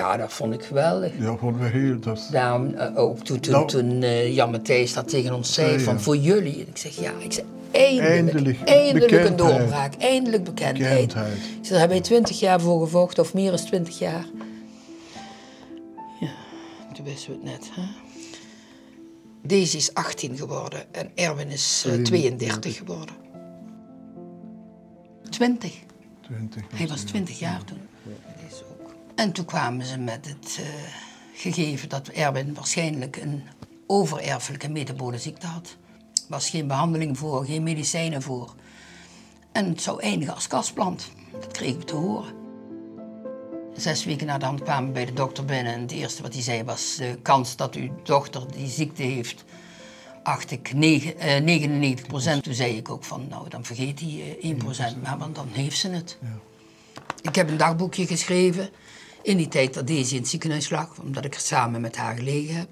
Ja, dat vond ik geweldig. Ja, vonden we heel... Dat Daarom eh, ook toen, toen, Nou. toen eh, Jan Matthijs dat tegen ons zei, Ja, ja. van voor jullie. En ik zeg ja, ik zeg eindelijk, Eindelijk eindelijk, een doorbraak, eindelijk bekendheid. Bekendheid. Ik zeg, daar hebben wij twintig jaar voor gevochten, of meer dan twintig jaar. Ja, toen wisten we het net. Hè? Deze is 18 geworden en Erwin is eh, 32 geworden. 20. 20. Hij was 20 jaar toen. Ook. En toen kwamen ze met het eh, gegeven dat Erwin waarschijnlijk een overerfelijke metabole ziekte had. Er was geen behandeling voor, geen medicijnen voor. En het zou eindigen als kastplant. Dat kregen we te horen. Zes weken na de hand kwamen we bij de dokter binnen en het eerste wat hij zei was... de kans dat uw dochter die ziekte heeft, acht ik negen- eh, 99 procent. Toen zei ik ook van, nou dan vergeet hij eh, 1 procent, maar want dan heeft ze het. Ik heb een dagboekje geschreven in die tijd dat Daisy in het ziekenhuis lag, omdat ik er samen met haar gelegen heb.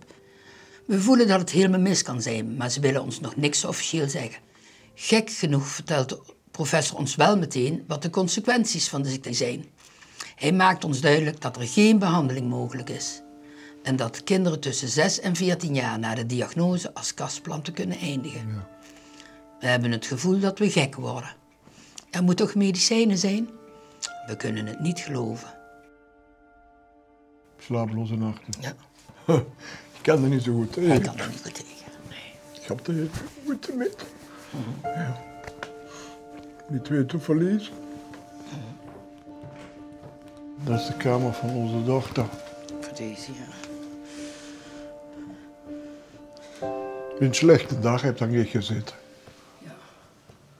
We voelen dat het helemaal mis kan zijn, maar ze willen ons nog niks officieel zeggen. Gek genoeg vertelt de professor ons wel meteen wat de consequenties van de ziekte zijn. Hij maakt ons duidelijk dat er geen behandeling mogelijk is. En dat kinderen tussen 6 en 14 jaar na de diagnose als kastplanten kunnen eindigen. We hebben het gevoel dat we gek worden. Er moet toch medicijnen zijn? We kunnen het niet geloven. Slapeloze nachten. Ja, Ik ken dat niet zo goed. hè. hij kan er niet goed tegen. Ik heb er even moeite mee. Ja. Niet weten verliezen. Dat is de kamer van onze dochter. Voor deze, ja. Een slechte dag heb dan ik gezeten.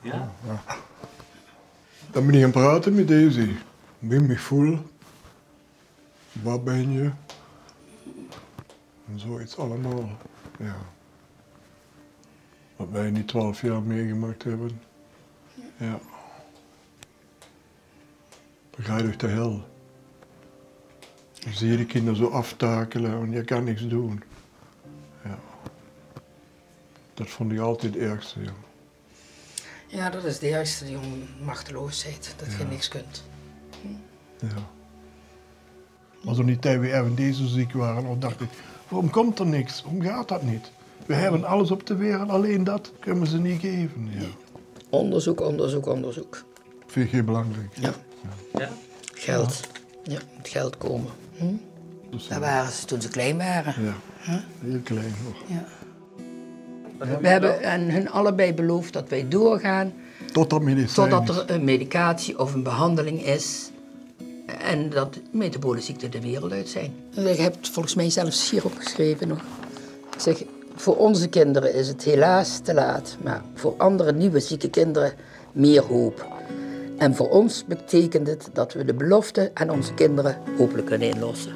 Ja? Dan ben ik gaan praten met deze. Ik ben me voel. Waar ben je? En zoiets allemaal. Ja. Wat wij niet twaalf jaar meegemaakt hebben. Ja. Dan ga je door de hel. Dan zie je de kinderen zo aftakelen en je kan niks doen. Ja. Dat vond ik altijd het ergste. Ja. Ja, dat is de juiste, die machteloosheid. Dat je niks kunt. Ja. Maar toen die tijd we even deze ziek waren, dan dacht ik, waarom komt er niks? Waarom gaat dat niet? We hebben alles op de wereld, alleen dat kunnen we ze niet geven. Ja. Onderzoek, onderzoek, onderzoek. Vind ik heel belangrijk. Ja, Ja? geld. Ja, het geld komen. Hm? Dus, Daar waren ze toen ze klein waren. ja. Heel klein nog. Ja. We hebben aan hun allebei beloofd dat wij doorgaan dat totdat is. er een medicatie of een behandeling is en dat metabole ziekten de wereld uit zijn. Je hebt volgens mij zelfs hierop geschreven nog. Zeg, voor onze kinderen is het helaas te laat, maar voor andere nieuwe zieke kinderen meer hoop. En voor ons betekent het dat we de belofte aan onze kinderen hopelijk kunnen inlossen.